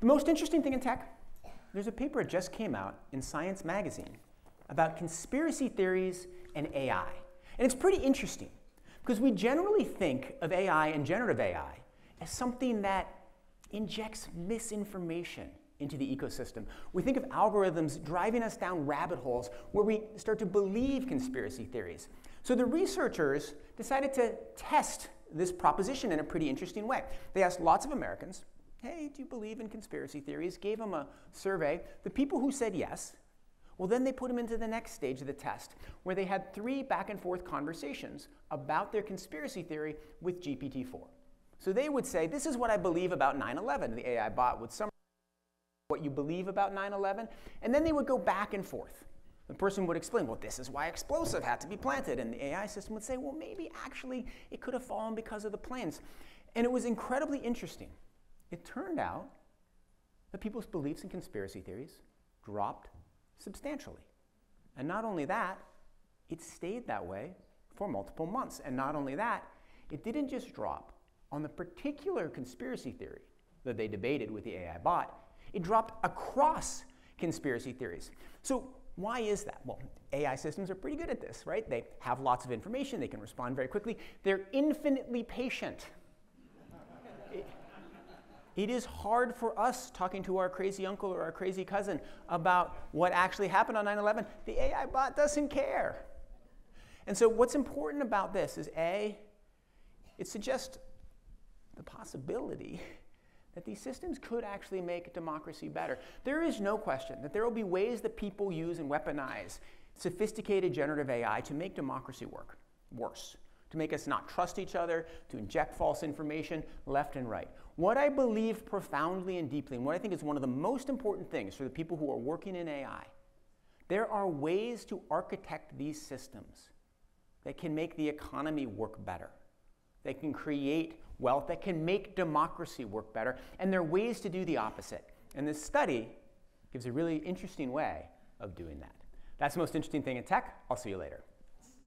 The most interesting thing in tech, there's a paper that just came out in Science Magazine about conspiracy theories and AI. And it's pretty interesting because we generally think of AI and generative AI as something that injects misinformation into the ecosystem. We think of algorithms driving us down rabbit holes where we start to believe conspiracy theories. So the researchers decided to test this proposition in a pretty interesting way. They asked lots of Americans, hey, do you believe in conspiracy theories? Gave them a survey. The people who said yes, well, then they put them into the next stage of the test, where they had three back and forth conversations about their conspiracy theory with GPT-4. So they would say, this is what I believe about 9-11. The AI bot would summarize what you believe about 9-11, and then they would go back and forth. The person would explain, well, this is why explosive had to be planted. And the AI system would say, well, maybe actually it could have fallen because of the planes. And it was incredibly interesting. It turned out that people's beliefs in conspiracy theories dropped substantially. And not only that, it stayed that way for multiple months. And not only that, it didn't just drop on the particular conspiracy theory that they debated with the AI bot, it dropped across conspiracy theories. So why is that? Well, AI systems are pretty good at this, right? They have lots of information, they can respond very quickly. They're infinitely patient. It is hard for us talking to our crazy uncle or our crazy cousin about what actually happened on 9 11. The AI bot doesn't care. And so, what's important about this is A, it suggests the possibility that these systems could actually make democracy better. There is no question that there will be ways that people use and weaponize sophisticated generative AI to make democracy work worse to make us not trust each other, to inject false information left and right. What I believe profoundly and deeply, and what I think is one of the most important things for the people who are working in AI, there are ways to architect these systems that can make the economy work better, that can create wealth, that can make democracy work better, and there are ways to do the opposite. And this study gives a really interesting way of doing that. That's the most interesting thing in tech. I'll see you later.